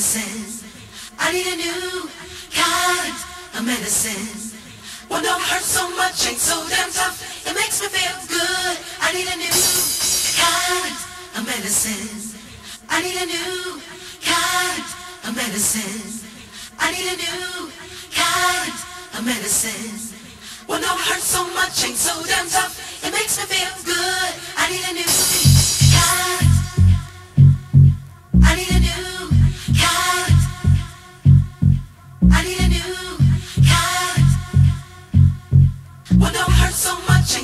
medicine. I need a new kind of medicine. One don't hurt so much, ain't so damn tough. It makes me feel good. I need a new kind of medicine. I need a new kind of medicine. I need a new kind of medicine. One don't hurt so much, ain't so damn tough. It makes me feel good. I need a new kind. One don't hurt so much,